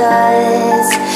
Does.